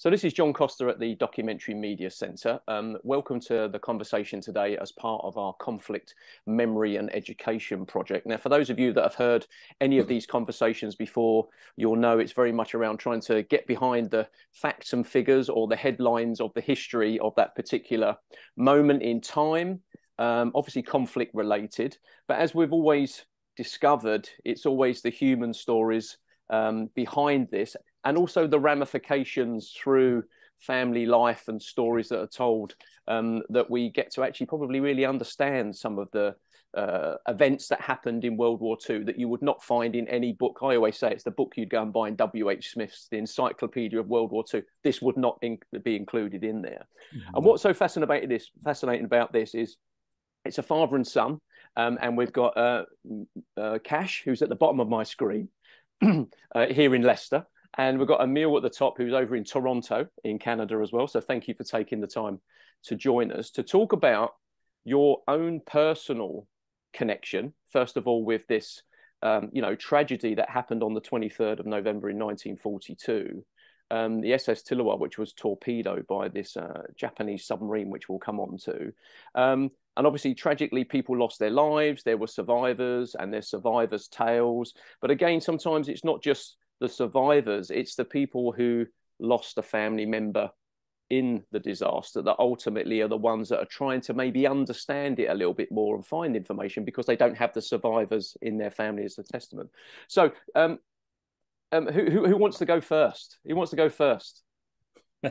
So this is John Coster at the Documentary Media Centre. Um, welcome to the conversation today as part of our Conflict Memory and Education project. Now, for those of you that have heard any of these conversations before, you'll know it's very much around trying to get behind the facts and figures or the headlines of the history of that particular moment in time, um, obviously conflict related. But as we've always discovered, it's always the human stories um, behind this and also the ramifications through family life and stories that are told um, that we get to actually probably really understand some of the uh, events that happened in World War II that you would not find in any book. I always say it's the book you'd go and buy in W.H. Smith's The Encyclopedia of World War II. This would not in- be included in there. Mm-hmm. And what's so fascinating this fascinating about this is it's a father and son, um, and we've got uh, uh, Kash, who's at the bottom of my screen uh, here in Leicester. And we've got Emile at the top, who's over in Toronto, in Canada as well. So thank you for taking the time to join us to talk about your own personal connection, first of all, with this, um, you know, tragedy that happened on the 23rd of November in 1942. Um, the SS Tilawa, which was torpedoed by this uh, Japanese submarine, which we'll come on to. Um, and obviously, tragically, people lost their lives. There were survivors and there's survivors' tales. But again, sometimes it's not just the survivors, it's the people who lost a family member in the disaster that ultimately are the ones that are trying to maybe understand it a little bit more and find information because they don't have the survivors in their family as a testament. So, um, um, who, who, who wants to go first? Who wants to go first?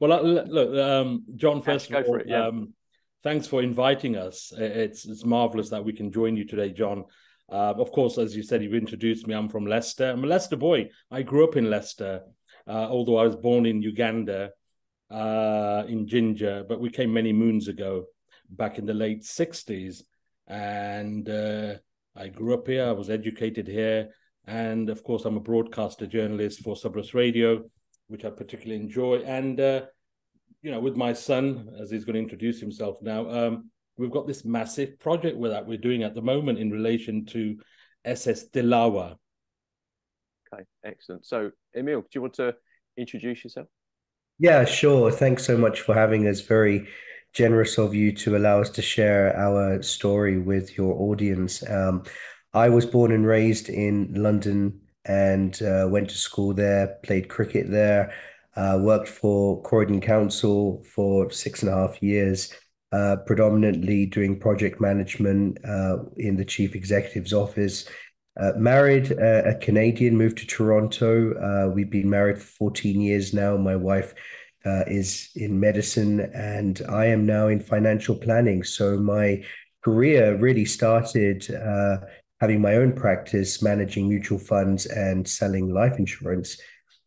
well, look, um, John. First of all, it, yeah. um, thanks for inviting us. It's it's marvelous that we can join you today, John. Uh, of course, as you said, you've introduced me. I'm from Leicester. I'm a Leicester boy. I grew up in Leicester, uh, although I was born in Uganda, uh, in Jinja, but we came many moons ago, back in the late 60s. And uh, I grew up here. I was educated here. And of course, I'm a broadcaster journalist for Sabras Radio, which I particularly enjoy. And, uh, you know, with my son, as he's going to introduce himself now, um, we've got this massive project with that we're doing at the moment in relation to SS Tilawa. Okay, excellent. So, Emile, do you want to introduce yourself? Yeah, sure. Thanks so much for having us. Very generous of you to allow us to share our story with your audience. Um, I was born and raised in London and uh, went to school there, played cricket there, uh, worked for Croydon Council for six and a half years predominantly doing project management uh, in the chief executive's office. Uh, married a, Canadian, moved to Toronto. Uh, we've been married for 14 years now. My wife uh, is in medicine, and I am now in financial planning. So my career really started uh, having my own practice, managing mutual funds and selling life insurance.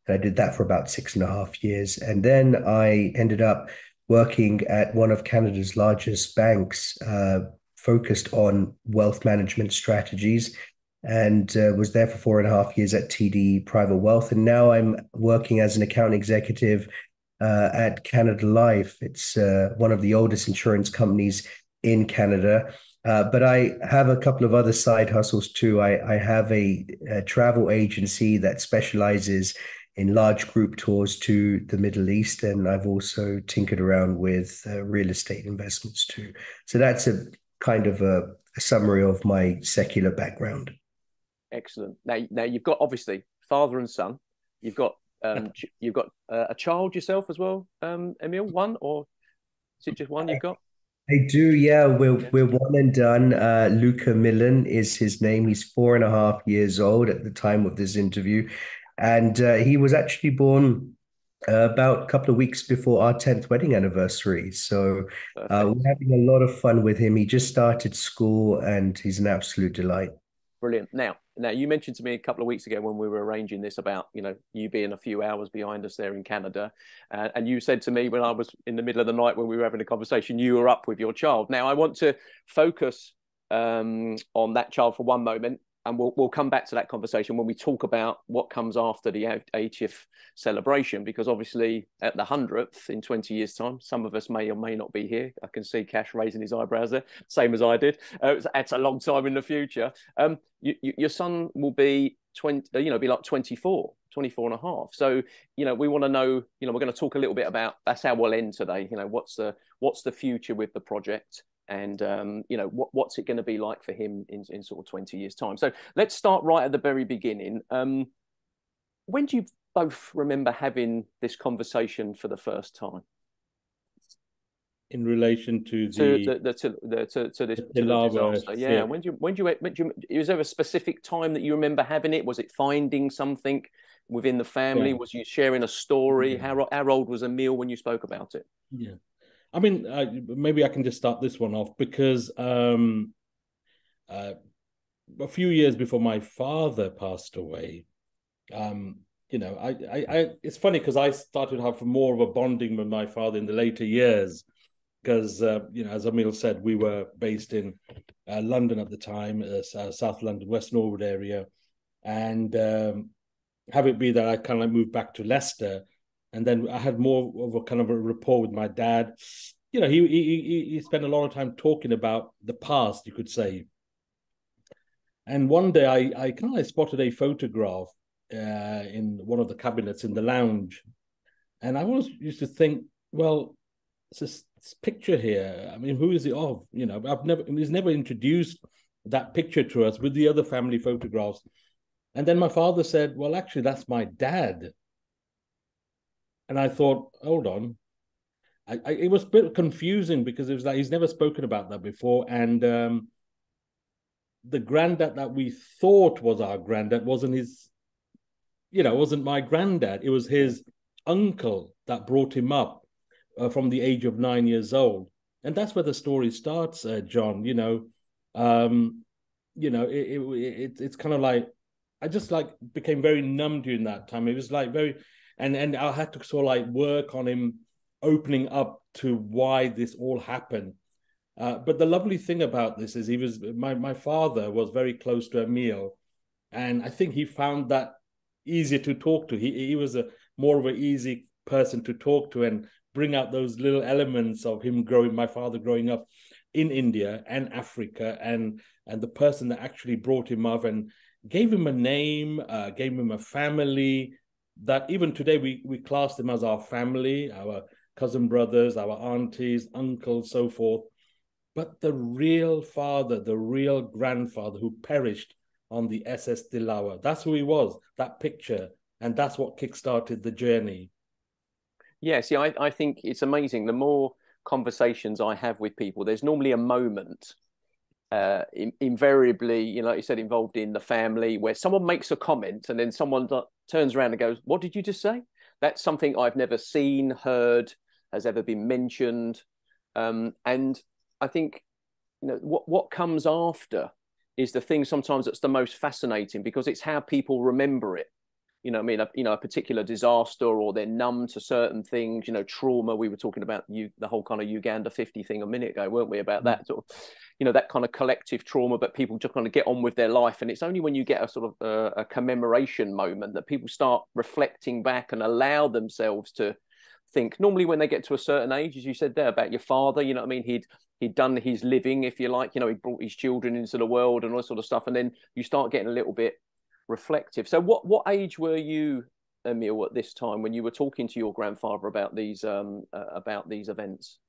And I did that for about six and a half years. And then I ended up working at one of Canada's largest banks, uh, focused on wealth management strategies, and uh, was there for four and a half years at TD Private Wealth. And now I'm working as an account executive uh, at Canada Life. It's uh, one of the oldest insurance companies in Canada. Uh, but I have a couple of other side hustles too. I, I have a, a travel agency that specializes in large group tours to the Middle East, and I've also tinkered around with uh, real estate investments too. So that's a kind of a, a, summary of my secular background. Excellent. Now, now you've got obviously father and son. You've got um, you've got uh, a child yourself as well, um, Emile. One or is it just one you've got? I do, yeah. We're we're one and done. Uh, Luca Millen is his name. He's four and a half years old at the time of this interview, and uh, he was actually born uh, about a couple of weeks before our 10th wedding anniversary. So uh, we're having a lot of fun with him. He just started school and he's an absolute delight. Brilliant. Now, now you mentioned to me a couple of weeks ago when we were arranging this about you know you being a few hours behind us there in Canada, uh, and you said to me when I was in the middle of the night when we were having a conversation, you were up with your child. Now I want to focus um, on that child for one moment and we'll we'll come back to that conversation when we talk about what comes after the 80th celebration because obviously at the 100th in 20 years time some of us may or may not be here i can see kash raising his eyebrows there same as i did uh, a long time in the future um, you, you, your son will be 20, uh, you know, be like 24, 24 and a half. So, you know, we want to know, you know, we're going to talk a little bit about that's how we'll end today. You know, what's the what's the future with the project? And um, you know, what, what's it going to be like for him in, in sort of 20 years' time? So let's start right at the very beginning. Um, when do you both remember having this conversation for the first time? in relation to the to the, to, the, to, to this to the disaster. Yeah. yeah. When do you when do you when do you was there a specific time that you remember having it? Was it finding something within the family? Yeah. Was you sharing a story? Yeah. How how old was Emile when you spoke about it? Yeah, I mean, uh, maybe I can just start this one off because um, uh, a few years before my father passed away, um, you know, I, I, I it's funny because I started to have more of a bonding with my father in the later years because uh, you know, as Emile said, we were based in uh, London at the time, uh, South London, West Norwood area, and um, have it be that I kind of like moved back to Leicester, and then I had more of a kind of a rapport with my dad. You know, he he he spent a lot of time talking about the past, you could say. And one day, I I kind of spotted a photograph uh, in one of the cabinets in the lounge, and I always used to think, well, this, this picture here. I mean, who is it of? You know, I've never he's never introduced that picture to us with the other family photographs. And then my father said, Well, actually, that's my dad. And I thought, hold on. I, I, it was a bit confusing because it was like he's never spoken about that before. And um, the granddad that we thought was our granddad wasn't his, you know, wasn't my granddad. It was his uncle that brought him up uh, from the age of nine years old, and that's where the story starts, uh, John. You know, um, you know, it, it, it it's kind of like I just like became very numb during that time. It was like very, and and I had to sort of like work on him opening up to why this all happened. Uh, but the lovely thing about this is he was my my father was very close to Emile, and I think he found that easier to talk to. He he was a more of an easy person to talk to and bring out those little elements of him growing, my father growing up in India and Africa, and and the person that actually brought him up and gave him a name, uh, gave him a family. That even today we we class them as our family, our cousin brothers, our aunties, uncles, so forth. But the real father, the real grandfather who perished on the SS Tilawa, that's who he was. That picture, and that's what kickstarted the journey. Yeah, see, I, I think it's amazing. The more conversations I have with people, there's normally a moment, uh, in, invariably, you know, like you said, involved in the family, where someone makes a comment and then someone turns around and goes, "What did you just say?" That's something I've never seen, heard, has ever been mentioned, um, and I think, you know, what what comes after is the thing sometimes that's the most fascinating because it's how people remember it you know, I mean, a, you know, a particular disaster, or they're numb to certain things. You know, trauma. We were talking about you, the whole kind of Uganda fifty thing a minute ago, weren't we? About mm. that sort of, you know, that kind of collective trauma. But people just kind of get on with their life, and it's only when you get a sort of uh, a commemoration moment that people start reflecting back and allow themselves to think. Normally, when they get to a certain age, as you said there about your father, you know, what I mean, he'd he'd done his living, if you like. You know, he brought his children into the world and all sort of stuff, and then you start getting a little bit reflective. So, what what age were you, Emile, at this time when you were talking to your grandfather about these um, uh, about these events?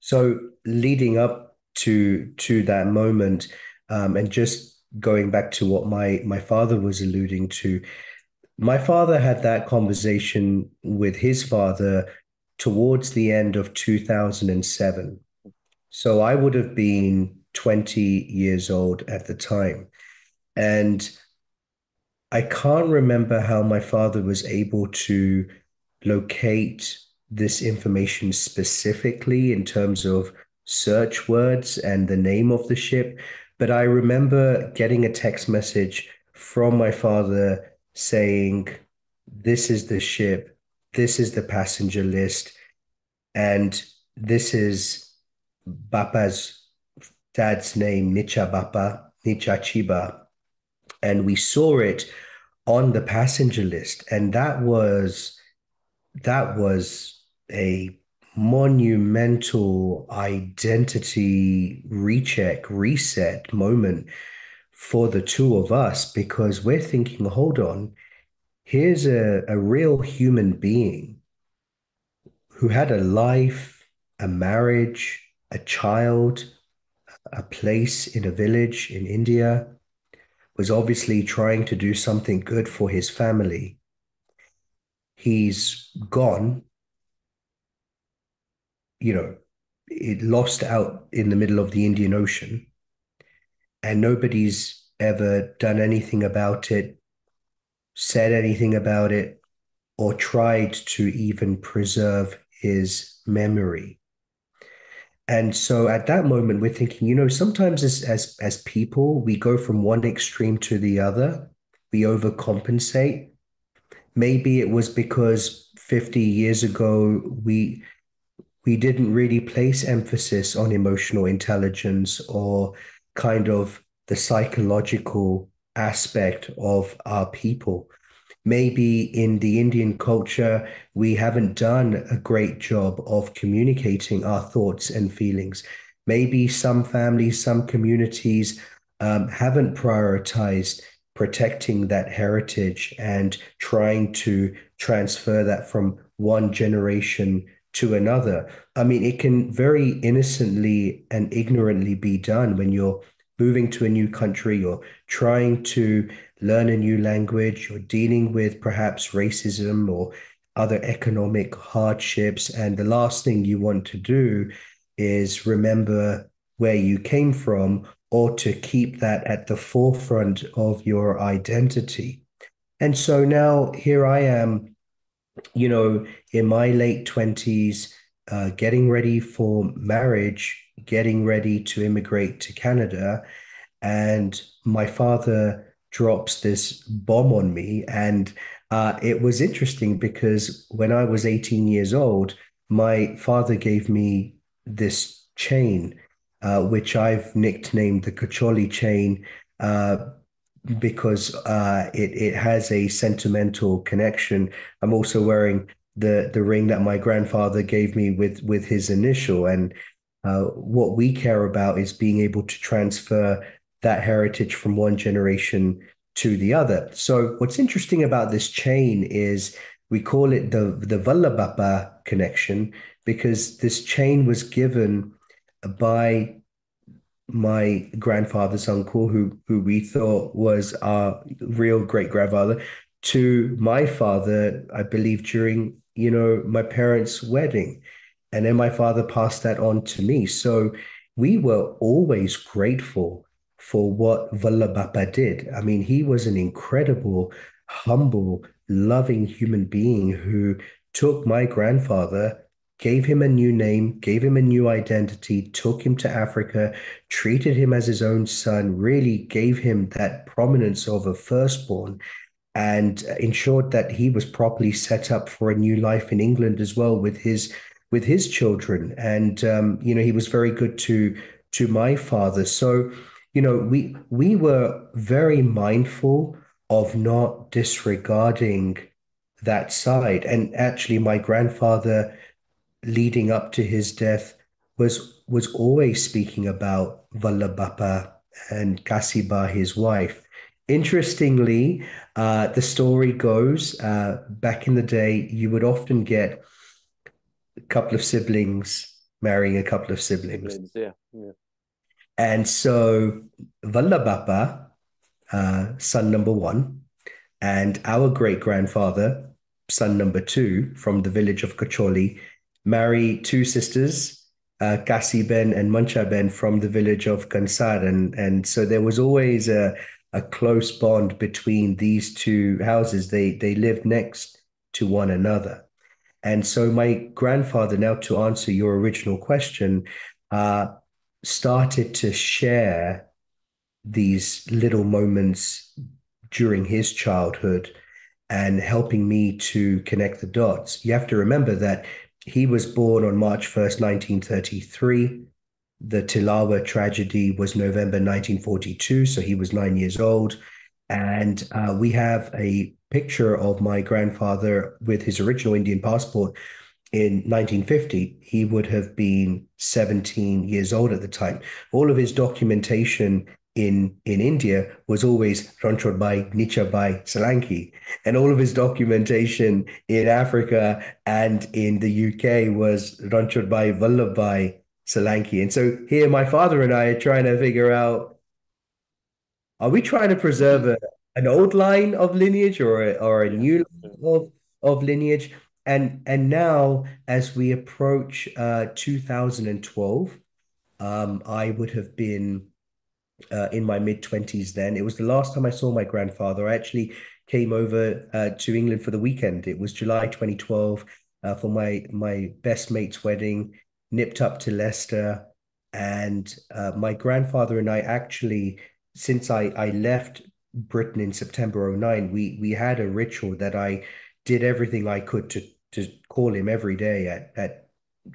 So, leading up to to that moment, um, and just going back to what my my father was alluding to, my father had that conversation with his father towards the end of 2007. So I would have been 20 years old at the time. And I can't remember how my father was able to locate this information specifically in terms of search words and the name of the ship, but I remember getting a text message from my father saying, This is the ship, this is the passenger list, and this is Bapa's dad's name, Nicha Bapa, Chiba. And we saw it on the passenger list. And that was that was a monumental identity recheck reset moment for the two of us because we're thinking, hold on, here's a, a real human being who had a life, a marriage, a child, a place in a village in India, was obviously trying to do something good for his family. He's gone, you know, it lost out in the middle of the Indian Ocean, and nobody's ever done anything about it, said anything about it, or tried to even preserve his memory. And so at that moment, we're thinking, you know, sometimes as as as people, we go from one extreme to the other. We overcompensate. Maybe it was because 50 years ago we we didn't really place emphasis on emotional intelligence or kind of the psychological aspect of our people. Maybe in the Indian culture, we haven't done a great job of communicating our thoughts and feelings. Maybe some families, some communities um, haven't prioritized protecting that heritage and trying to transfer that from one generation to another. I mean, it can very innocently and ignorantly be done when you're moving to a new country, you're trying to learn a new language, you're dealing with perhaps racism or other economic hardships. And the last thing you want to do is remember where you came from or to keep that at the forefront of your identity. And so now here I am you know, in my late 20s, uh, getting ready for marriage, getting ready to immigrate to Canada. And my father drops this bomb on me. And uh, it was interesting because when I was 18 years old, my father gave me this chain, uh, which I've nicknamed the Kacholi chain uh, because uh, it it has a sentimental connection. I'm also wearing the the ring that my grandfather gave me with with his initial, and uh, what we care about is being able to transfer that heritage from one generation to the other. So what's interesting about this chain is we call it the the Vallabhappa connection because this chain was given by my grandfather's uncle, who who we thought was our real great grandfather, to my father, I believe during you know my parents' wedding, and then my father passed that on to me. So we were always grateful for what Vallabhappa did. I mean, he was an incredible, humble, loving human being who took my grandfather gave him a new name, gave him a new identity, took him to Africa, treated him as his own son, really gave him that prominence of a firstborn, and ensured that he was properly set up for a new life in England as well with his with his children. And um, you know, he was very good to to my father. So, you know, we we were very mindful of not disregarding that side. And actually, my grandfather leading up to his death was was always speaking about Vallabhappa and Kasiba, his wife. Interestingly, uh, the story goes uh, back in the day, you would often get a couple of siblings marrying a couple of siblings. Yeah, yeah. And so Vallabhappa, uh, son number one, and our great grandfather, son number two, from the village of Kacholi, marry two sisters, uh, Ben and Mancha Ben from the village of Kansar. And, and so there was always a, a close bond between these two houses. They, they lived next to one another. And so my grandfather, now to answer your original question, uh, started to share these little moments during his childhood and helping me to connect the dots. You have to remember that he was born on March 1st, 1933. The Tilawa tragedy was November 1942, so he was nine years old. And uh, we have a picture of my grandfather with his original Indian passport in 1950. He would have been 17 years old at the time. All of his documentation in in India was always Ranchod by Solanki, and all of his documentation in Africa and in the UK was Ranchod by Solanki. And so here, my father and I are trying to figure out: Are we trying to preserve a, an old line of lineage or a, or a new line of of lineage? And and now, as we approach uh, 2012, um, I would have been uh, in my mid 20s then. It was the last time I saw my grandfather. I actually came over uh, to England for the weekend. It was July 2012 uh, for my, my best mate's wedding, nipped up to Leicester. And uh, my grandfather and I actually, since I, I left Britain in September 09, we, we had a ritual that I did everything I could to, to call him every day at, at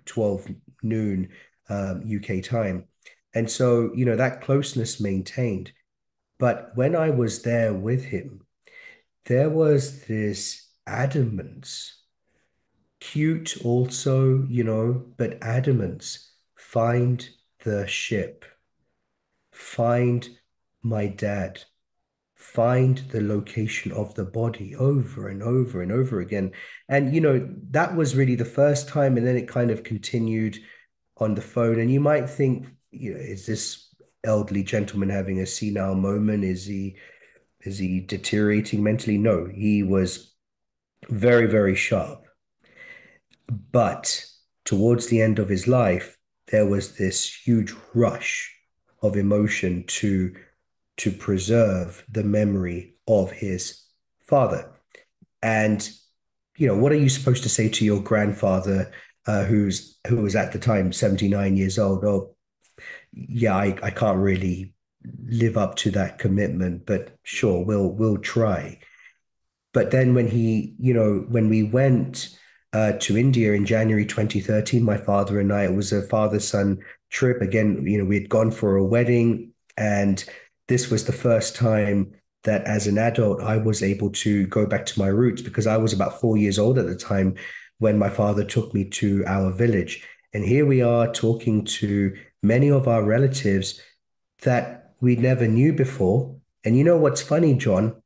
12 noon um, UK time and so, you know, that closeness maintained. But when I was there with him, there was this adamance, cute also, you know, but adamance. Find the ship, find my dad, find the location of the body over and over and over again. And, you know, that was really the first time. And then it kind of continued on the phone. And you might think, you know, is this elderly gentleman having a senile moment? Is he is he deteriorating mentally? No, he was very, very sharp. But towards the end of his life, there was this huge rush of emotion to to preserve the memory of his father. And you know, what are you supposed to say to your grandfather uh, who's who was at the time 79 years old? Oh, yeah, I, I can't really live up to that commitment, but sure, we'll we'll try. But then when he, you know, when we went uh, to India in January 2013, my father and I, it was a father-son trip. Again, you know, we had gone for a wedding, and this was the first time that as an adult I was able to go back to my roots because I was about four years old at the time when my father took me to our village. And here we are talking to many of our relatives that we never knew before. And you know what's funny, John?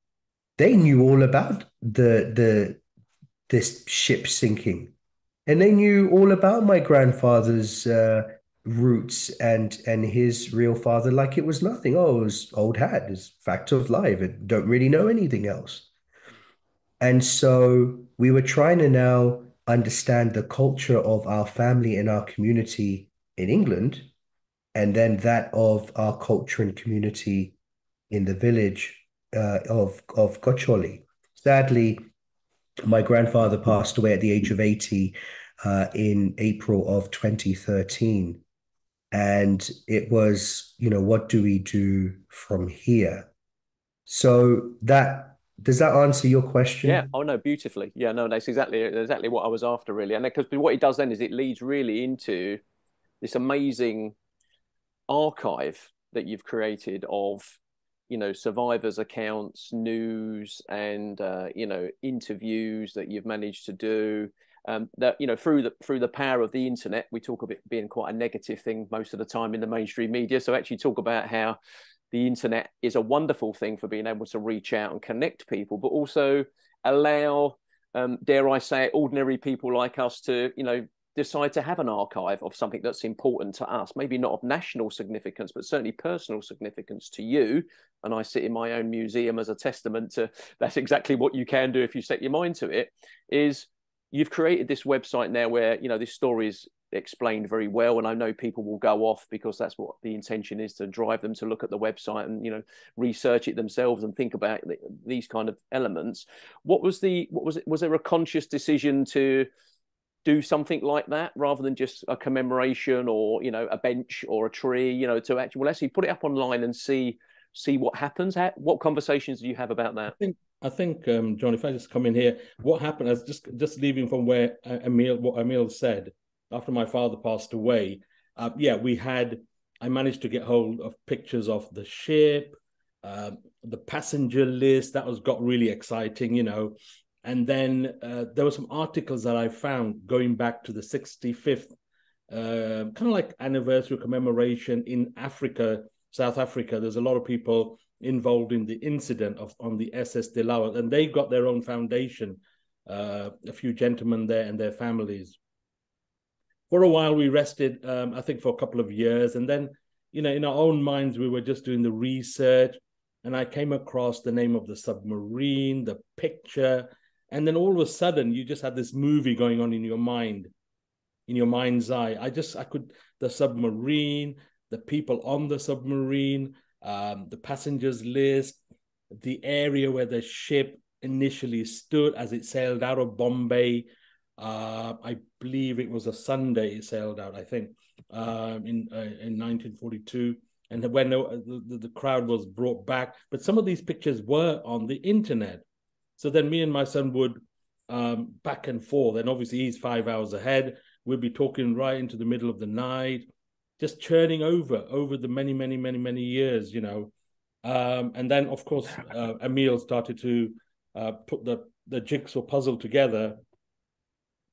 They knew all about the the this ship sinking, and they knew all about my grandfather's uh, roots and and his real father like it was nothing. Oh, it was old hat. It's fact of life. I don't really know anything else. And so we were trying to now understand the culture of our family and our community in England and then that of our culture and community in the village uh, of of Kacholi. Sadly, my grandfather passed away at the age of 80 uh, in April of 2013. And it was, you know, what do we do from here? So that does that answer your question? Yeah. Oh no, beautifully. Yeah. No, that's exactly exactly what I was after, really. And because what it does then is it leads really into this amazing archive that you've created of you know survivors accounts news and uh, you know interviews that you've managed to do um, that you know through the through the power of the internet we talk of it being quite a negative thing most of the time in the mainstream media so actually talk about how the internet is a wonderful thing for being able to reach out and connect people but also allow um, dare i say ordinary people like us to you know decide to have an archive of something that's important to us, maybe not of national significance, but certainly personal significance to you. And I sit in my own museum as a testament to that's exactly what you can do if you set your mind to it. Is you've created this website now where you know this story is explained very well and i know people will go off because that's what the intention is to drive them to look at the website and you know research it themselves and think about these kind of elements. What was the what was it was there a conscious decision to do something like that rather than just a commemoration or you know a bench or a tree you know to actually well actually put it up online and see see what happens. How, what conversations do you have about that? I think i think um, john if i just come in here what happened is just just leaving from where emile what emile said after my father passed away uh, yeah we had i managed to get hold of pictures of the ship uh, the passenger list that was got really exciting you know. And then uh, there were some articles that I found going back to the 65th, uh, kind of like anniversary commemoration in Africa South Africa, there's a lot of people involved in the incident of on the SS Tilawa, and they've got their own foundation. Uh, a few gentlemen there and their families. For a while, we rested. Um, I think for a couple of years, and then, you know, in our own minds, we were just doing the research, and I came across the name of the submarine, the picture, and then all of a sudden, you just had this movie going on in your mind, in your mind's eye. I just, I could, the submarine, the people on the submarine, um, the passengers list, the area where the ship initially stood as it sailed out of Bombay. Uh, I believe it was a Sunday it sailed out, I think, um, in uh, in 1942. And when the, the, the crowd was brought back, but some of these pictures were on the internet. So then me and my son would um, back and forth. And obviously he's five hours ahead. We'd be talking right into the middle of the night just churning over over the many many many many years you know. Um, and then of course uh, emile started to uh, put the the jigsaw puzzle together.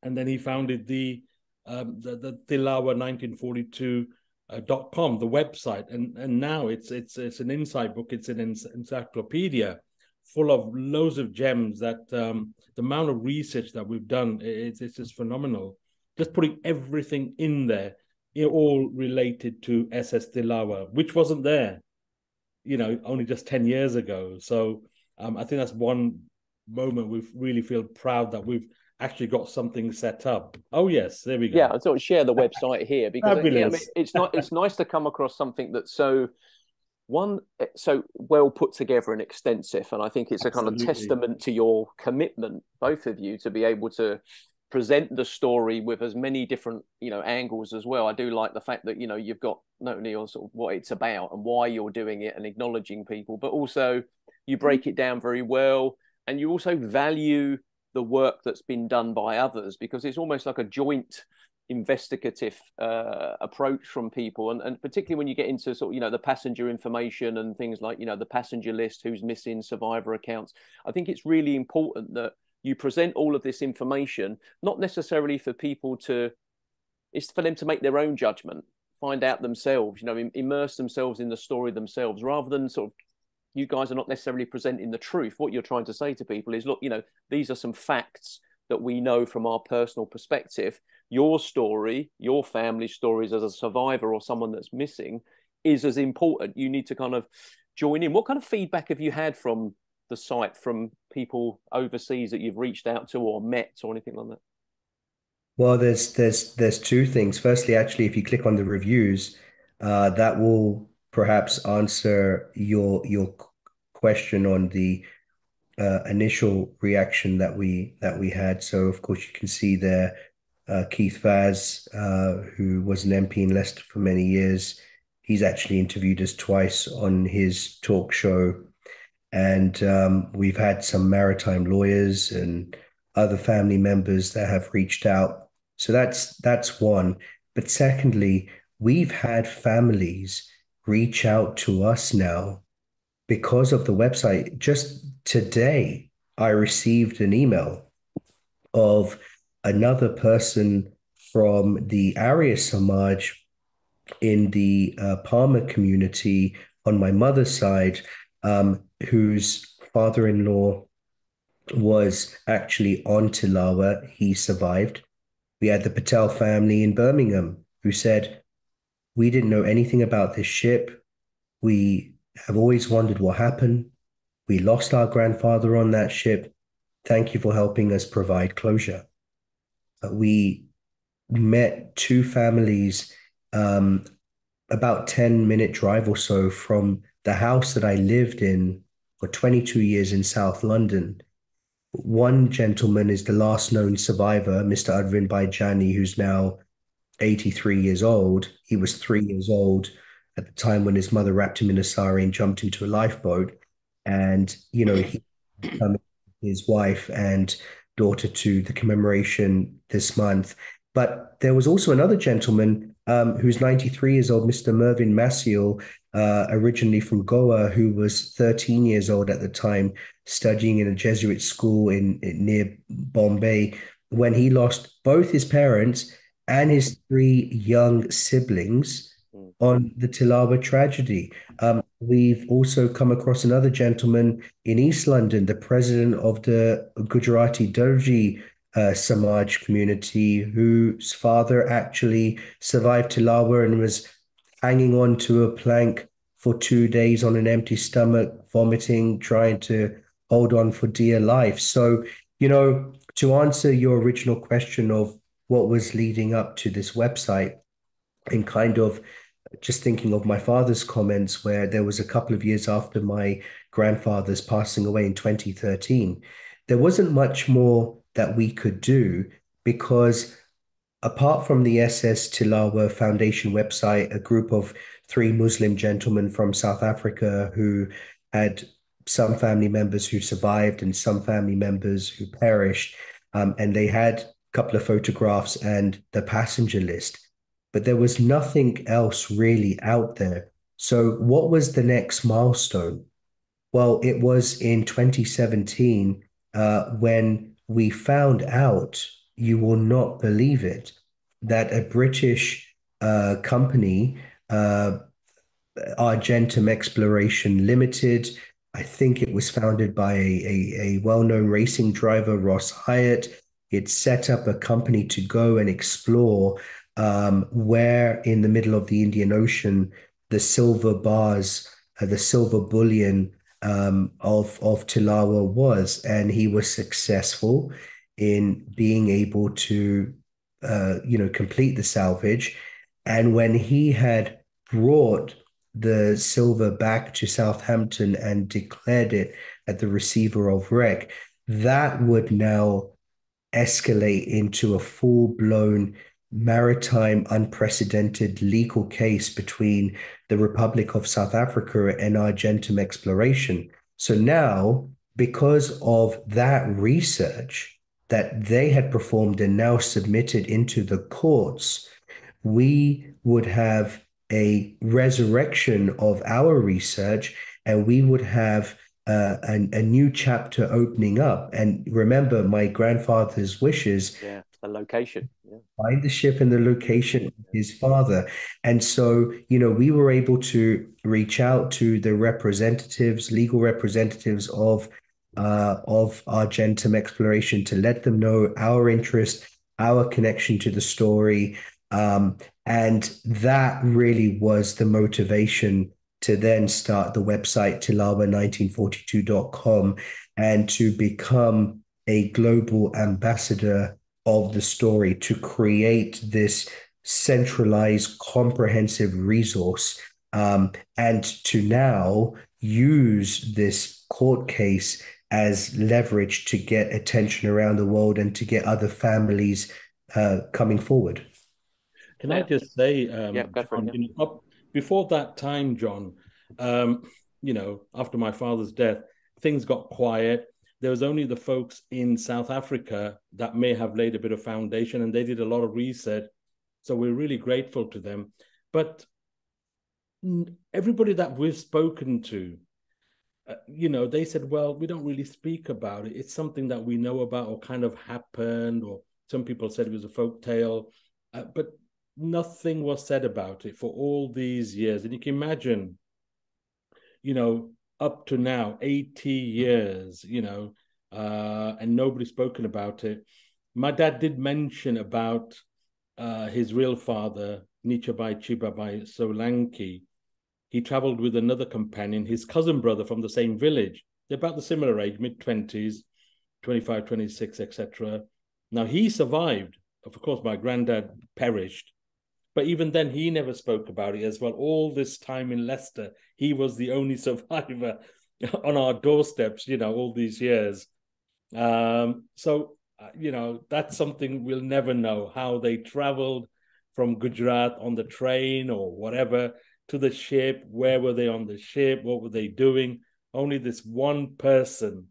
And then he founded the um, the, the Tilawa 1942 uh, dot com the website. And and now it's it's it's an insight book. It's an encyclopedia full of loads of gems that um, the amount of research that we've done it's, it's just phenomenal. Just putting everything in there all related to SS Tilawa, which wasn't there, you know, only just 10 years ago. So um, I think that's one moment we really feel proud that we've actually got something set up. Oh yes, there we go. Yeah, I thought share the website here because I mean, it's not it's nice to come across something that's so one so well put together and extensive and i think it's a kind of testament to your commitment both of you to be able to present the story with as many different you know angles as well. I do like the fact that you know you've got not only on sort of what it's about and why you're doing it and acknowledging people but also you mm-hmm. break it down very well. And you also value the work that's been done by others because it's almost like a joint investigative uh, approach from people. And, and particularly when you get into sort of you know the passenger information and things like you know the passenger list who's missing survivor accounts. I think it's really important that you present all of this information, not necessarily for people to, it's for them to make their own judgment, find out themselves, you know, immerse themselves in the story themselves, rather than sort of, you guys are not necessarily presenting the truth. What you're trying to say to people is, look, you know, these are some facts that we know from our personal perspective. Your story, your family stories as a survivor or someone that's missing is as important. You need to kind of join in. What kind of feedback have you had from the site from people overseas that you've reached out to or met or anything like that? Well, there's there's there's two things. Firstly, actually, if you click on the reviews, uh, that will perhaps answer your your question on the uh, initial reaction that we that we had. So, of course, you can see there uh, Keith Vaz, uh, who was an MP in Leicester for many years. He's actually interviewed us twice on his talk show and um, we've had some maritime lawyers and other family members that have reached out. So that's that's one. But secondly, we've had families reach out to us now because of the website. Just today, I received an email of another person from the Arya Samaj in the uh, Palmer community on my mother's side um, whose father in law was actually on Tilawa. He survived. We had the Patel family in Birmingham who said, We didn't know anything about this ship. We have always wondered what happened. We lost our grandfather on that ship. Thank you for helping us provide closure. Uh, we met two families um, about 10 minute drive or so from the house that I lived in for 22 years in South London. One gentleman is the last known survivor, Mr. Arvind Baijani, who's now 83 years old. He was three years old at the time when his mother wrapped him in a sari and jumped into a lifeboat. And, you know, he his wife and daughter to the commemoration this month. But there was also another gentleman um, who's 93 years old, Mr. Mervyn Massiel, uh, originally from Goa, who was 13 years old at the time, studying in a Jesuit school in, in near Bombay, when he lost both his parents and his three young siblings. Mm. on the Tilawa tragedy. Um, we've also come across another gentleman in East London, the president of the Gujarati Darji uh, Samaj community, whose father actually survived Tilawa and was hanging on to a plank for two days on an empty stomach, vomiting, trying to hold on for dear life. So, you know, to answer your original question of what was leading up to this website, and kind of just thinking of my father's comments, where there was a couple of years after my grandfather's passing away in 2013, there wasn't much more that we could do because apart from the SS Tilawa Foundation website, a group of three Muslim gentlemen from South Africa who had some family members who survived and some family members who perished. Um, and they had a couple of photographs and the passenger list, but there was nothing else really out there. So, what was the next milestone? Well, it was in 2017 uh, when we found out, you will not believe it, that a British uh, company, uh, Argentum Exploration Limited, I think it was founded by a, a, a well known racing driver, Ross Hyett. It set up a company to go and explore um, where in the middle of the Indian Ocean the silver bars, uh, the silver bullion um, of, of Tilawa was. And he was successful in being able to, uh, you know, complete the salvage. And when he had brought the silver back to Southampton and declared it at the receiver of wreck, that would now escalate into a full blown maritime unprecedented legal case between the Republic of South Africa and Argentum Exploration. So now, because of that research that they had performed and now submitted into the courts, we would have a resurrection of our research and we would have uh, a, a new chapter opening up. And remember, my grandfather's wishes. Yeah, the location. Yeah. Find the ship and the location of his father. And so, you know, we were able to reach out to the representatives, legal representatives of uh, of Argentum Exploration to let them know our interest, our connection to the story, um, and that really was the motivation to then start the website tilawa1942.com and to become a global ambassador of the story, to create this centralized, comprehensive resource, um, and to now use this court case as leverage to get attention around the world and to get other families uh, coming forward. Can I just say, um, yeah, John, you know, up before that time, John, um, you know, after my father's death, things got quiet. There was only the folks in South Africa that may have laid a bit of foundation, and they did a lot of research. So we're really grateful to them. But everybody that we've spoken to, uh, you know, they said, well, we don't really speak about it. It's something that we know about or kind of happened, or some people said it was a folk tale. Uh, but nothing was said about it for all these years. And you can imagine, you know, up to now, 80 years, you know, uh, and nobody's spoken about it. My dad did mention about uh, his real father, Nichhabhai Chibabhai Solanki. He traveled with another companion, his cousin brother from the same village. They're about the similar age, mid 20s, 25, 26, etc. Now he survived. Of course, my granddad perished, but even then, he never spoke about it as well. All this time in Leicester, he was the only survivor on our doorsteps, you know, all these years. Um, so, uh, you know, that's something we'll never know how they traveled from Gujarat on the train or whatever to the ship. Where were they on the ship? What were they doing? Only this one person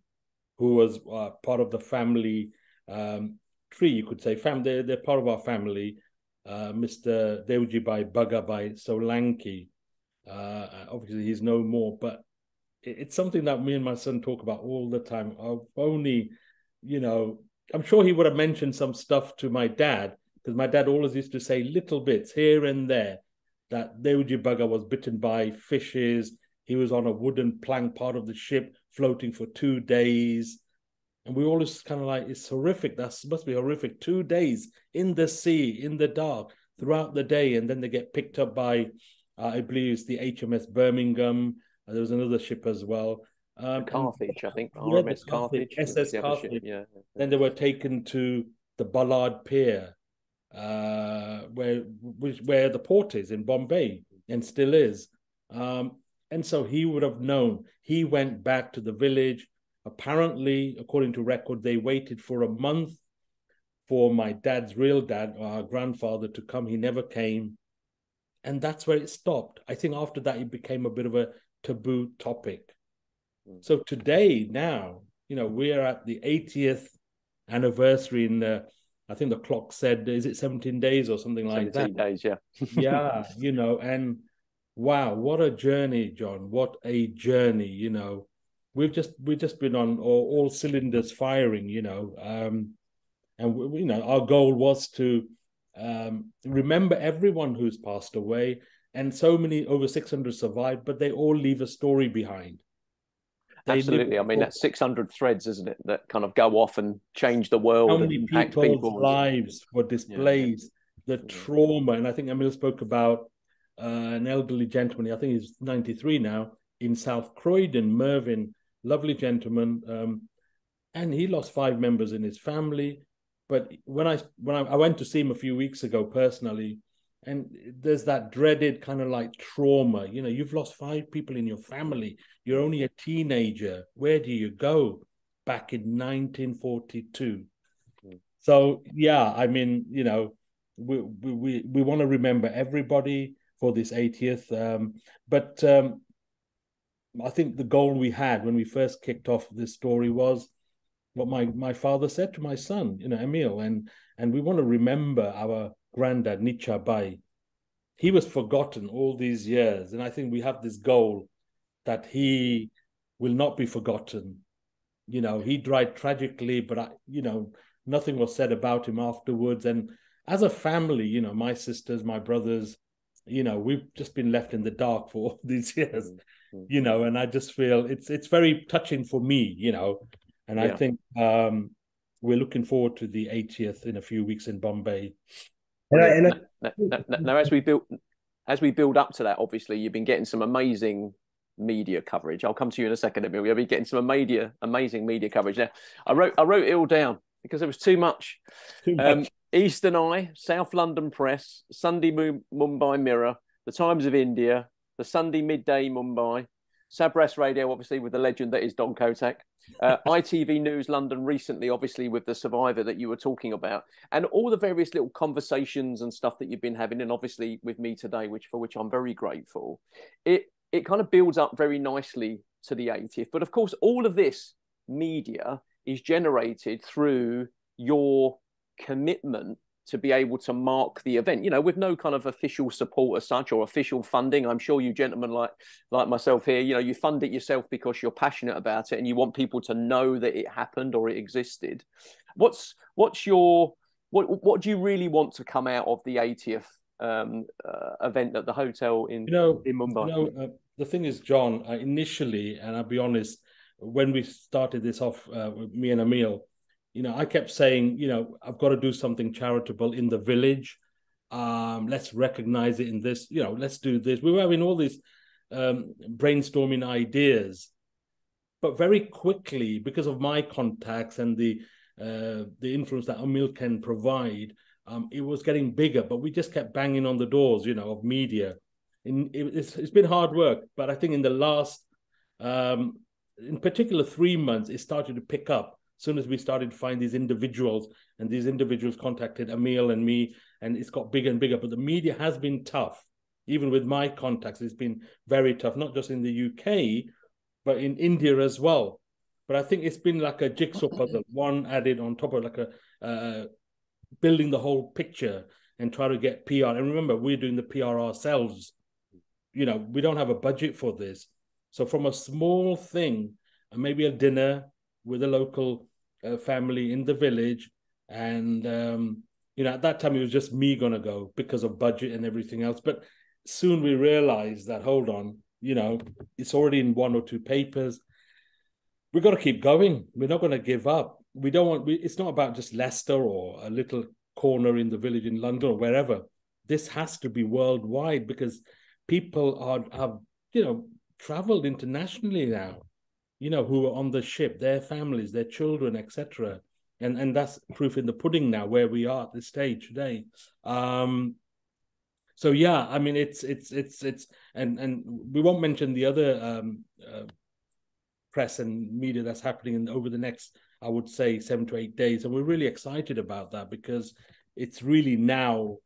who was uh, part of the family um, tree, you could say, fam- they're, they're part of our family uh, Mr. Devjibai Bagabai Solanki. Uh, obviously, he's no more, but it's something that me and my son talk about all the time. I've only, you know, I'm sure he would have mentioned some stuff to my dad because my dad always used to say little bits here and there. that Bhagat was bitten by fishes. He was on a wooden plank part of the ship, floating for two days. And we always kind of like, it's horrific. That must be horrific. Two days in the sea, in the dark, throughout the day. And then they get picked up by, uh, I believe it's the HMS Birmingham. Uh, there was another ship as well. Um, Carthage, I think. Yeah, Carthage, Carthage, SS Carthage. Yeah. Then they were taken to the Ballard Pier, uh, where which, where the port is in Bombay and still is. Um, and so he would have known. He went back to the village. Apparently, according to record, they waited for a month for my dad's real dad, our grandfather, to come. He never came. And that's where it stopped. I think after that, it became a bit of a taboo topic. Mm. So today, now, you know, we are at the 80th anniversary in the, I think the clock said, is it 17 days or something like that? 17 days, yeah. yeah, you know, and wow, what a journey, John. What a journey, you know. We've just we've just been on all, all cylinders firing, you know. Um, and we, you know, our goal was to um, remember everyone who's passed away, and so many over 600 survived, but they all leave a story behind. Absolutely. I mean, that's 600 threads, isn't it, that kind of go off and change the world. How many people's people. lives were displaced, yeah. the trauma. And I think Emile spoke about uh, an elderly gentleman, I think he's 93 now, in South Croydon, Mervyn, lovely gentleman. Um, and he lost five members in his family. But when I when I, I went to see him a few weeks ago personally, and there's that dreaded kind of like trauma you know you've lost five people in your family you're only a teenager where do you go back in 1942 mm. so yeah i mean you know we we we want to remember everybody for this 80th um, but um, i think the goal we had when we first kicked off this story was what my my father said to my son you know emile and and we want to remember our granddad Nichhabhai. He was forgotten all these years, and I think we have this goal that he will not be forgotten. You know, he died tragically, but I, you know, nothing was said about him afterwards. And as a family, you know, my sisters, my brothers, you know, we've just been left in the dark for all these years. Mm-hmm. You know, and I just feel it's it's very touching for me. You know, and yeah. I think um, we're looking forward to the 80th in a few weeks in Bombay. And I, and I... Now, now, now, as we build as we build up to that, obviously you've been getting some amazing media coverage. I'll come to you in a second, Emile. You'll be getting some media, amazing media coverage. Now, I wrote I wrote it all down because there was too much. Too um, much. Um, Eastern Eye, South London Press, Sunday Mumbai Mirror, The Times of India, the Sunday Midday Mumbai, Sabras Radio, obviously, with the legend that is Don Kotak. Uh, ITV News London recently, obviously, with the survivor that you were talking about, and all the various little conversations and stuff that you've been having, and obviously with me today, which for which I'm very grateful. It it kind of builds up very nicely to the 80th. But of course, all of this media is generated through your commitment to be able to mark the event you know with no kind of official support as such or official funding. I'm sure you gentlemen like like myself here you know you fund it yourself because you're passionate about it and you want people to know that it happened or it existed. What's what's your what what do you really want to come out of the 80th um, uh, event at the hotel in you know in mumbai? you know, uh, the thing is john uh, initially and i'll be honest when we started this off uh, with me and emile you know, I kept saying, you know, I've got to do something charitable in the village. Um, let's recognize it in this, you know, let's do this. We were having all these um, brainstorming ideas, but very quickly, because of my contacts and the uh, the influence that Emile can provide, um, it was getting bigger. But we just kept banging on the doors, you know, of media. It, it's, it's been hard work, but I think in the last, um, in particular, three months, it started to pick up soon as we started to find these individuals and these individuals contacted Emile and me, and it's got bigger and bigger. But the media has been tough, even with my contacts, it's been very tough, not just in the UK, but in India as well. But I think it's been like a jigsaw puzzle, one added on top of like a uh, building the whole picture and try to get PR. And remember, we're doing the PR ourselves. You know, we don't have a budget for this. So from a small thing, and maybe a dinner with a local uh, family in the village, and um, you know at that time it was just me gonna go because of budget and everything else. But soon we realized that hold on, you know, it's already in one or two papers. We've got to keep going. We're not going to give up. We don't want. We, it's not about just Leicester or a little corner in the village in London or wherever. This has to be worldwide because people are have you know traveled internationally now. You know who were on the ship, their families, their children, etc. And and that's proof in the pudding now where we are at this stage today. Um, so yeah, I mean it's it's it's it's and and we won't mention the other um, uh, press and media that's happening in, over the next I would say seven to eight days, and we're really excited about that because it's really now,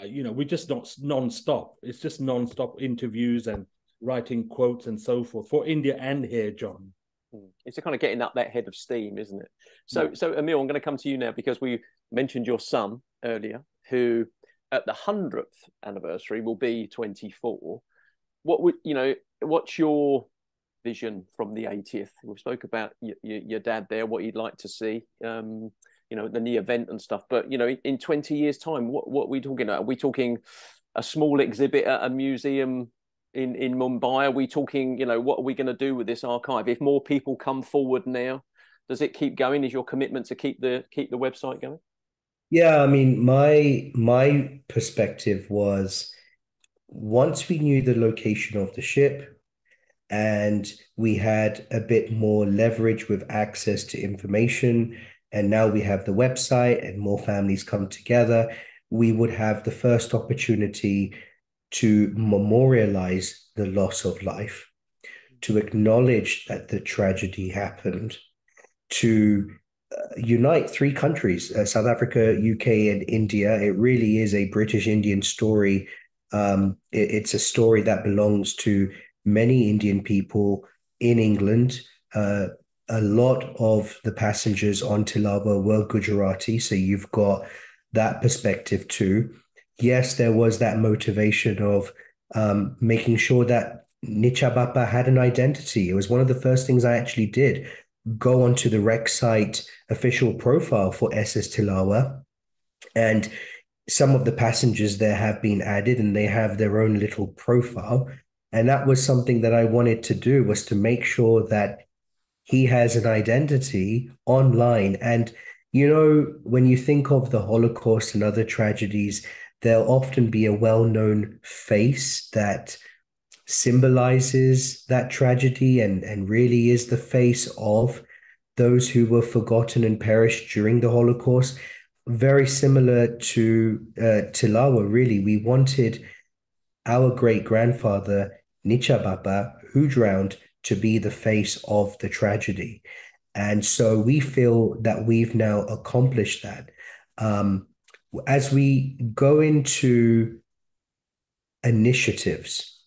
uh, you know, we're just not non-stop. It's just non-stop interviews and writing quotes and so forth for India and here, John. Hmm. It's a kind of getting up that head of steam, isn't it? So, yeah. so Emile, I'm going to come to you now because we mentioned your son earlier, who at the hundredth anniversary will be 24. What would you know? What's your vision from the 80th? We spoke about your, your dad there, what you'd like to see, um, you know, the event and stuff. But you know, in 20 years' time, what what are we talking about? Are we talking a small exhibit at a museum in in Mumbai? Are we talking, you know, what are we going to do with this archive? If more people come forward now, does it keep going? Is your commitment to keep the keep the website going? Yeah, I mean, my my perspective was once we knew the location of the ship and we had a bit more leverage with access to information, and now we have the website and more families come together, we would have the first opportunity to memorialize the loss of life, to acknowledge that the tragedy happened, to unite three countries uh, South Africa, UK, and India. It really is a British Indian story. Um, it, it's a story that belongs to many Indian people in England. Uh, a lot of the passengers on Tilawa were Gujarati, so you've got that perspective too. Yes, there was that motivation of um, making sure that Nicha Bapa had an identity. It was one of the first things I actually did go onto the rec site official profile for SS Tilawa, and some of the passengers there have been added and they have their own little profile. And that was something that I wanted to do was to make sure that he has an identity online. And, you know, when you think of the Holocaust and other tragedies, there'll often be a well known face that symbolizes that tragedy and, and really is the face of those who were forgotten and perished during the Holocaust. Very similar to uh, Tilawa, really. We wanted our great grandfather, Nicha Bapa, who drowned, to be the face of the tragedy. And so we feel that we've now accomplished that. Um, as we go into initiatives,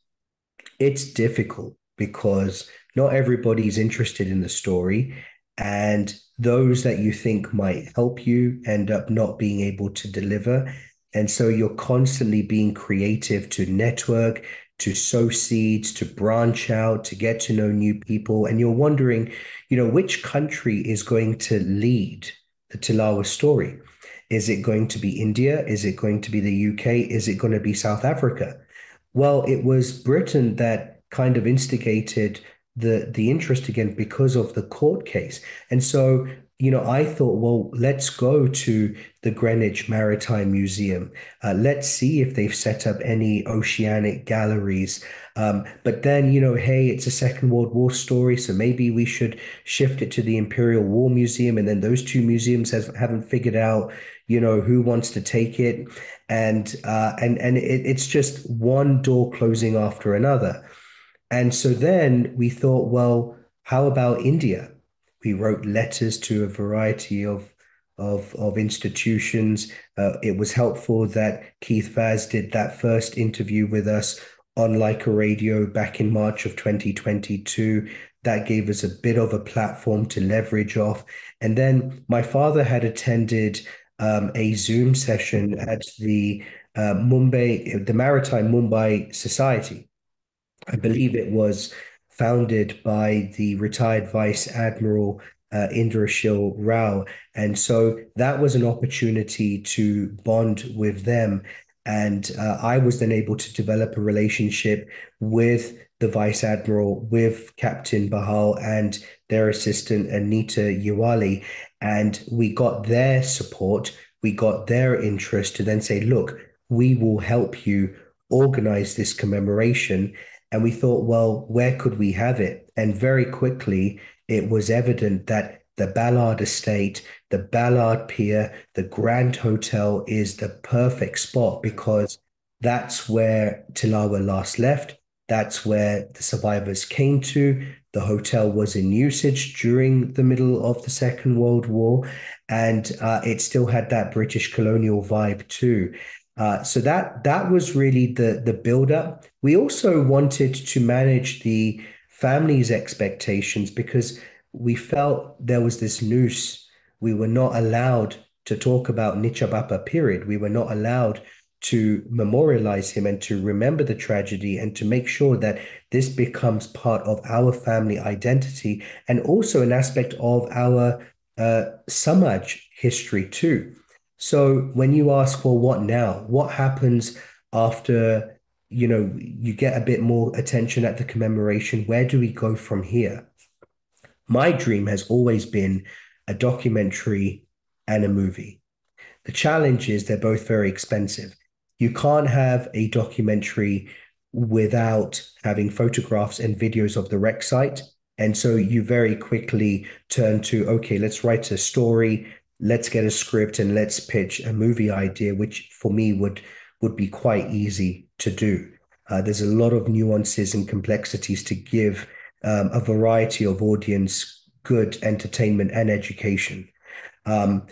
it's difficult because not everybody's interested in the story. And those that you think might help you end up not being able to deliver. And so you're constantly being creative to network, to sow seeds, to branch out, to get to know new people. And you're wondering, you know, which country is going to lead the Tilawa story? Is it going to be India? Is it going to be the UK? Is it going to be South Africa? Well, it was Britain that kind of instigated the the interest again because of the court case. And so, you know, I thought, well, let's go to the Greenwich Maritime Museum. Uh, let's see if they've set up any oceanic galleries. Um, but then, you know, hey, it's a Second World War story, so maybe we should shift it to the Imperial War Museum. And then those two museums haven't figured out, you know, who wants to take it and uh, and and it, it's just one door closing after another. And so then we thought, well, how about India? We wrote letters to a variety of of of institutions. Uh, it was helpful that Keith Vaz did that first interview with us on a Radio back in March of 2022. That gave us a bit of a platform to leverage off. And then my father had attended um, a Zoom session at the uh, Mumbai, the Maritime Mumbai Society. I believe it was founded by the retired Vice Admiral uh, Indrashil Rao. And so that was an opportunity to bond with them. And uh, I was then able to develop a relationship with the Vice Admiral, with Captain Bahal and their assistant, Anita Yuwali. And we got their support, we got their interest to then say, look, we will help you organize this commemoration. And we thought, well, where could we have it? And very quickly, it was evident that the Ballard Estate, the Ballard Pier, the Grand Hotel is the perfect spot because that's where Tilawa last left. That's where the survivors came to. The hotel was in usage during the middle of the Second World War, and uh, it still had that British colonial vibe too. Uh, so that that was really the the build up. We also wanted to manage the family's expectations because we felt there was this noose. We were not allowed to talk about Nichabapa period. We were not allowed to memorialize him and to remember the tragedy and to make sure that this becomes part of our family identity and also an aspect of our uh, Samaj history too. So when you ask, well, what now? What happens after, you know, you get a bit more attention at the commemoration? Where do we go from here? My dream has always been a documentary and a movie. The challenge is they're both very expensive. You can't have a documentary without having photographs and videos of the wreck site. And so you very quickly turn to, okay, let's write a story, let's get a script and let's pitch a movie idea, which for me would would be quite easy to do. Uh, there's a lot of nuances and complexities to give um, a variety of audience good entertainment and education. Um,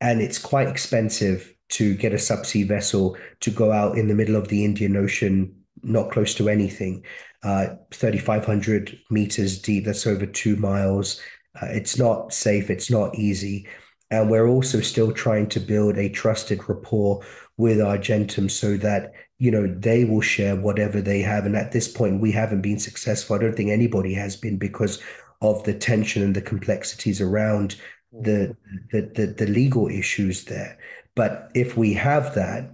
and it's quite expensive to get a subsea vessel to go out in the middle of the Indian Ocean, not close to anything, uh, 3,500 meters deep. That's over two miles. Uh, it's not safe. It's not easy. And we're also still trying to build a trusted rapport with Argentum so that you know they will share whatever they have and at this point we haven't been successful i don't think anybody has been because of the tension and the complexities around the the the, the legal issues there. But if we have that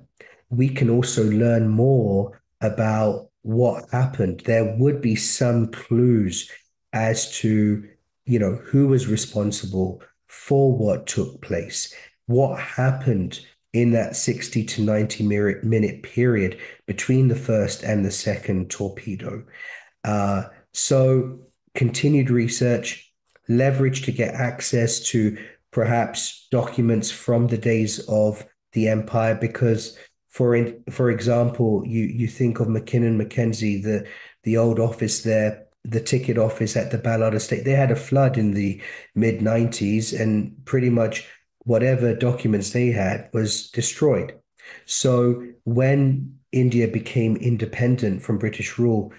we can also learn more about what happened. There would be some clues as to you know who was responsible for what took place what happened in that 60 to 90 minute period between the first and the second torpedo. Uh, so, continued research, leverage to get access to perhaps documents from the days of the empire, because for in, for example, you you think of Mackinnon Mackenzie, the the old office there, the ticket office at the Ballard Estate. They had a flood in the mid 90s, and pretty much whatever documents they had was destroyed. So when India became independent from British rule,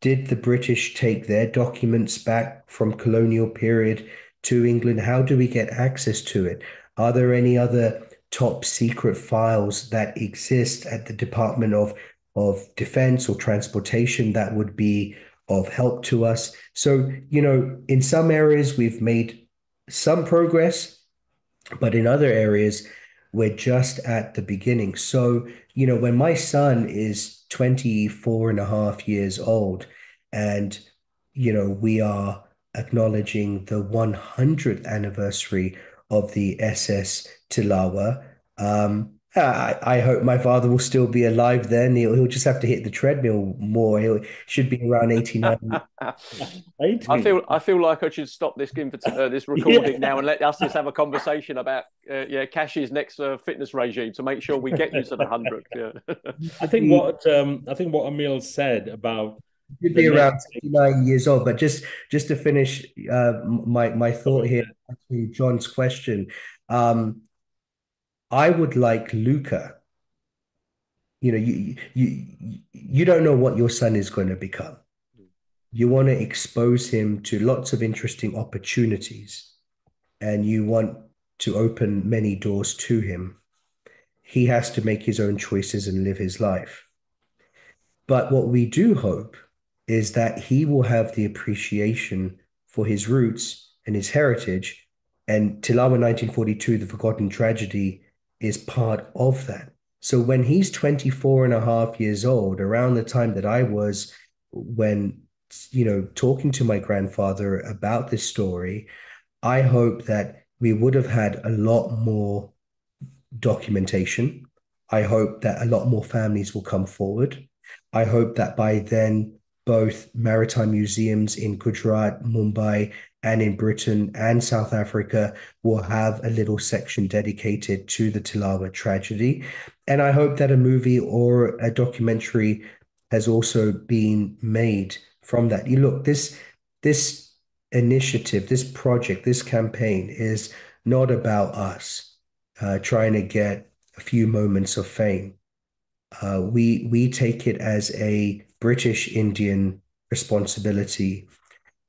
did the British take their documents back from colonial period to England? How do we get access to it? Are there any other top secret files that exist at the Department of, of Defense or Transportation that would be of help to us? So, you know, in some areas we've made some progress, but in other areas, we're just at the beginning. So, you know, when my son is 24 and a half years old, and, you know, we are acknowledging the 100th anniversary of the SS Tilawa, um, I, I hope my father will still be alive then. He'll, he'll just have to hit the treadmill more. He should be around 89. I feel I feel like I should stop this uh, this recording yeah. now and let us just have a conversation about uh, yeah Kash's next uh, fitness regime to make sure we get you to the 100. Yeah. I think what um, I think what Emile said about You'd be around 69 years old. But just just to finish uh, my my thought here to John's question, um, I would like Luca. You know, you you you don't know what your son is going to become. You want to expose him to lots of interesting opportunities, and you want to open many doors to him. He has to make his own choices and live his life. But what we do hope is that he will have the appreciation for his roots and his heritage. And Tilawa 1942, The Forgotten Tragedy, is part of that. So when he's 24 and a half years old, around the time that I was when, you know, talking to my grandfather about this story, I hope that we would have had a lot more documentation. I hope that a lot more families will come forward. I hope that by then, both maritime museums in Gujarat, Mumbai, and in Britain and South Africa will have a little section dedicated to the Tilawa tragedy. And I hope that a movie or a documentary has also been made from that. You look, this this initiative, this project, this campaign is not about us uh, trying to get a few moments of fame. Uh, we we take it as a British Indian responsibility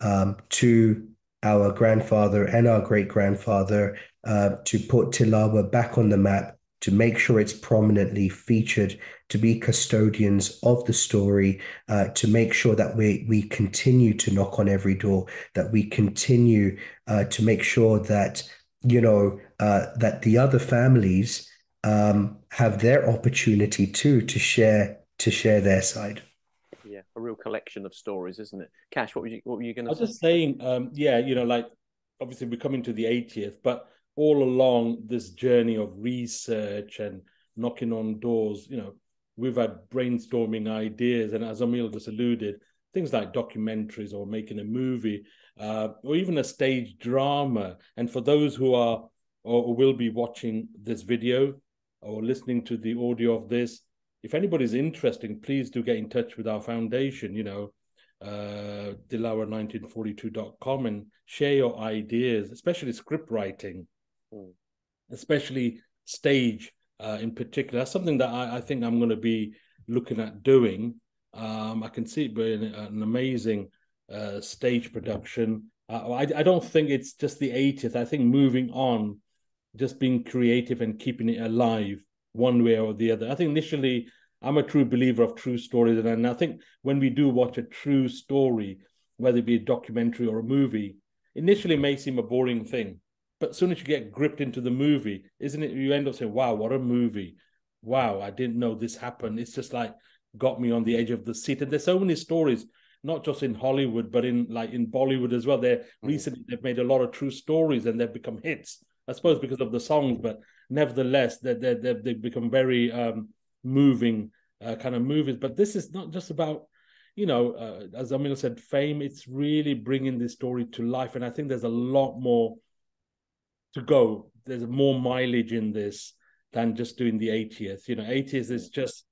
um, to our grandfather and our great grandfather uh, to put Tilawa back on the map, to make sure it's prominently featured, to be custodians of the story, uh, to make sure that we we continue to knock on every door, that we continue uh, to make sure that you know uh, that the other families um, have their opportunity too to share to share their side a real collection of stories, isn't it? Kash, what were you what were you going to? I was say? just saying, um, yeah, you know, like obviously we're coming to the 80th, but all along this journey of research and knocking on doors, you know, we've had brainstorming ideas, and as Emile just alluded, things like documentaries or making a movie, uh, or even a stage drama. And for those who are or will be watching this video or listening to the audio of this, if anybody's interested, please do get in touch with our foundation, you know, uh, tilawa1942.com and share your ideas, especially script writing, mm. especially stage uh, in particular. That's something that I, I think I'm going to be looking at doing. Um, I can see it being an amazing uh, stage production. Uh, I, I don't think it's just the 80th. I think moving on, just being creative and keeping it alive one way or the other. I think initially I'm a true believer of true stories, and I think when we do watch a true story, whether it be a documentary or a movie, initially it may seem a boring thing, but as soon as you get gripped into the movie, isn't it? You end up saying, "Wow, what a movie! Wow, I didn't know this happened." It's just like got me on the edge of the seat. And there's so many stories, not just in Hollywood, but in like in Bollywood as well. They're mm-hmm. recently they've made a lot of true stories, and they've become hits. I suppose because of the songs, but nevertheless, they they they've become very um, moving uh, kind of movies. But this is not just about, you know, uh, as Emile said, fame. It's really bringing this story to life, and I think there's a lot more to go. There's more mileage in this than just doing the 80th. You know, 80th is just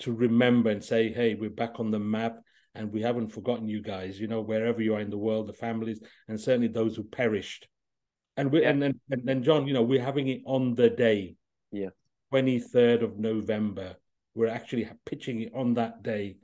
to remember and say, hey, we're back on the map and we haven't forgotten you guys, you know, wherever you are in the world, the families, and certainly those who perished. And we yeah. and then and then John, you know, we're having it on the day. Yeah. 23rd of November. We're actually pitching it on that day.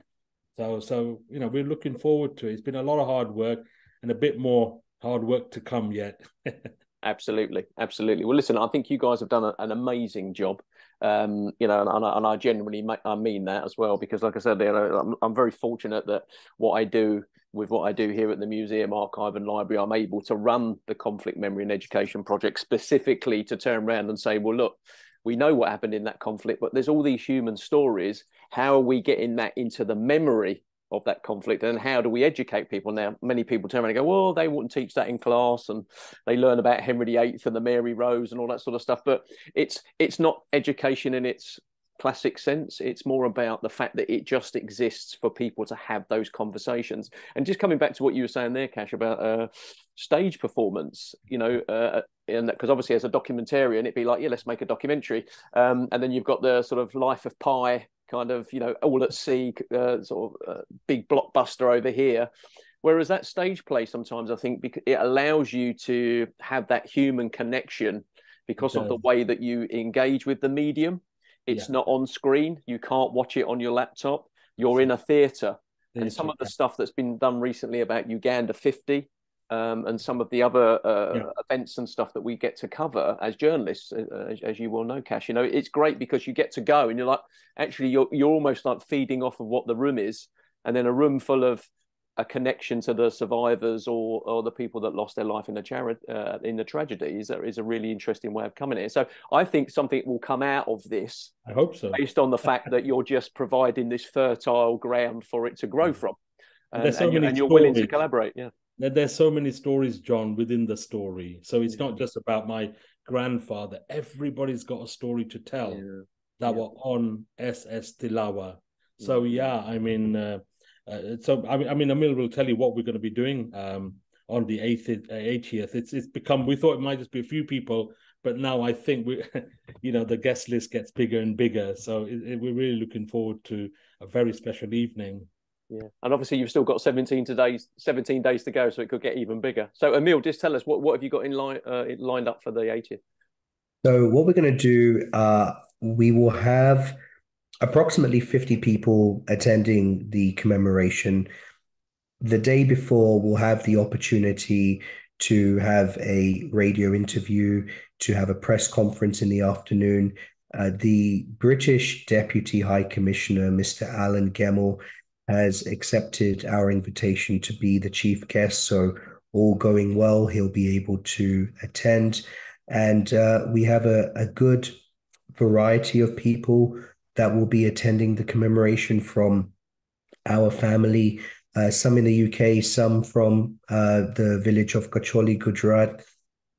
So so you know, we're looking forward to it. It's been a lot of hard work and a bit more hard work to come yet. absolutely, absolutely. Well, listen, I think you guys have done a, an amazing job. Um, you know, and, and I genuinely make, I mean that as well because, like I said, I'm, I'm very fortunate that what I do with what I do here at the museum, archive, and library, I'm able to run the conflict memory and education project specifically to turn around and say, well, look, we know what happened in that conflict, but there's all these human stories. How are we getting that into the memory of that conflict? And how do we educate people? Now many people turn around and go well they wouldn't teach that in class and they learn about henry viii and the mary rose and all that sort of stuff. But it's it's not education in its classic sense. It's more about the fact that it just exists for people to have those conversations. And just coming back to what you were saying there, Kash, about uh, stage performance, you know, uh, and because obviously as a documentarian, it'd be like, yeah, let's make a documentary. Um, and then you've got the sort of life of Pi kind of, you know, all at sea, uh, sort of uh, big blockbuster over here. Whereas that stage play, sometimes I think it allows you to have that human connection because of the way that you engage with the medium. It's yeah. not on screen. You can't watch it on your laptop. You're in a theatre. And some of the stuff that's been done recently about Uganda 50 um, and some of the other uh, yeah. events and stuff that we get to cover as journalists, uh, as, as, you will know, Kash, you know, it's great because you get to go and you're like, actually, you're, you're almost like feeding off of what the room is. And then a room full of a connection to the survivors or or the people that lost their life in the charity uh, in the tragedy is a, is a really interesting way of coming in. So I think something will come out of this. I hope so, based on the fact that you're just providing this fertile ground for it to grow mm. from, and, and, so and, and you're willing to collaborate. Yeah, there's so many stories, John, within the story. So it's not just about my grandfather. Everybody's got a story to tell yeah. that yeah. were on SS Tilawa. So yeah, I mean. Uh, uh, so I mean, I mean, Emile will tell you what we're going to be doing um, on the eighth, eightieth. It's it's become. We thought it might just be a few people, but now I think we, you know, the guest list gets bigger and bigger. So it, it, we're really looking forward to a very special evening. Yeah, and obviously you've still got seventeen days, seventeen days to go, so it could get even bigger. So Emile, just tell us what what have you got in line uh, lined up for the 80th? So what we're going to do, uh, we will have approximately 50 people attending the commemoration. The day before, we'll have the opportunity to have a radio interview, to have a press conference in the afternoon. Uh, the British Deputy High Commissioner, Mr. Alan Gemmell, has accepted our invitation to be the chief guest. So, all going well, he'll be able to attend. And uh, we have a, a good variety of people that will be attending the commemoration from our family, uh, some in the UK, some from uh, the village of Kacholi, Gujarat.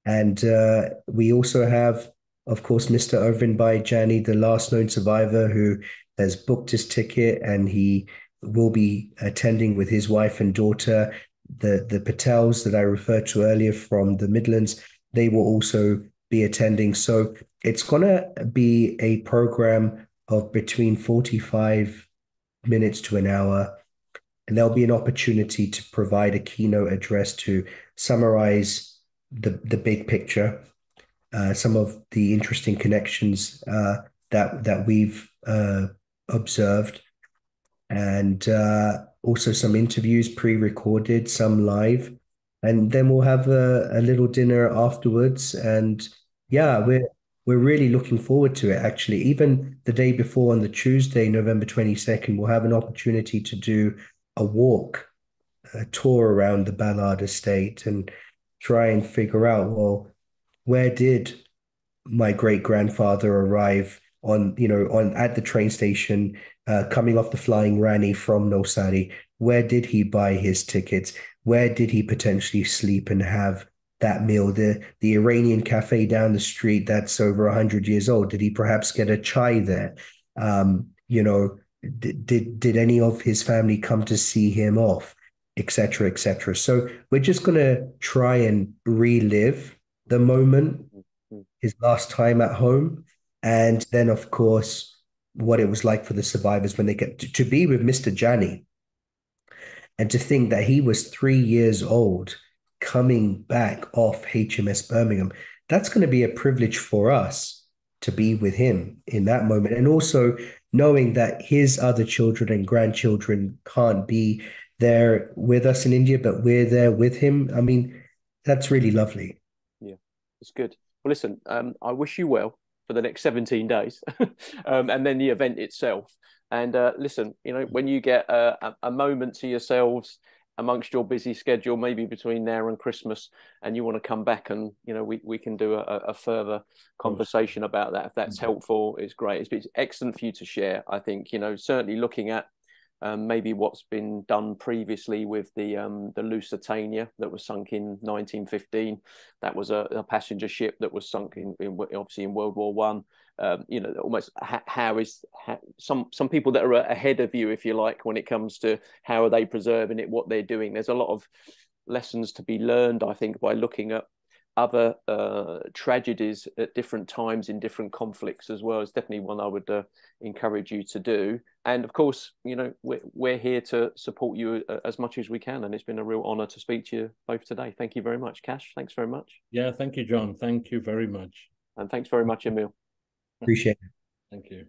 And uh, we also have, of course, Mr. Irvin Baijani, the last known survivor who has booked his ticket and he will be attending with his wife and daughter. The, the Patels that I referred to earlier from the Midlands, they will also be attending. So it's going to be a program of between 45 minutes to an hour. And there'll be an opportunity to provide a keynote address to summarize the, the big picture, uh, some of the interesting connections uh, that, that we've uh, observed, and uh, also some interviews pre recorded, some live. And then we'll have a, a little dinner afterwards. And yeah, we're we're really looking forward to it actually. Even the day before on the tuesday november 22nd we'll have an opportunity to do a walk a tour around the ballard estate and try and figure out well where did my great grandfather arrive on you know on at the train station uh, coming off the flying rani from Navsari? Where did he buy his tickets? Where did he potentially sleep and have that meal? The the Iranian cafe down the street that's over hundred years old. Did he perhaps get a chai there? Um, you know, did, did did any of his family come to see him off, etc., etc. So we're just gonna try and relive the moment, his last time at home, and then of course what it was like for the survivors when they get to, to be with Mr. Jani, and to think that he was three years old coming back off HMS Birmingham, that's going to be a privilege for us to be with him in that moment. And also knowing that his other children and grandchildren can't be there with us in India, but we're there with him. I mean, that's really lovely. Yeah, it's good. Well, listen, um, I wish you well for the next 17 days um, and then the event itself. And uh, listen, you know, when you get a, a moment to yourselves, amongst your busy schedule, maybe between now and Christmas, and you want to come back and you know we, we can do a, a further conversation about that. If that's mm-hmm. helpful, it's great. It's, it's excellent for you to share. I think you know certainly looking at um, maybe what's been done previously with the um, the Lusitania that was sunk in 1915. That was a, a passenger ship that was sunk in, in obviously in World War One. Um, you know, almost how, how is how, some some people that are ahead of you, if you like, when it comes to how are they preserving it, what they're doing. There's a lot of lessons to be learned, I think, by looking at other uh, tragedies at different times in different conflicts as well is definitely one I would uh, encourage you to do. And of course, you know, we're, we're here to support you uh, as much as we can. And it's been a real honor to speak to you both today. Thank you very much, Kash. Thanks very much. Yeah, thank you, John. Thank you very much. And thanks very much, Emile. Appreciate it. Thank you.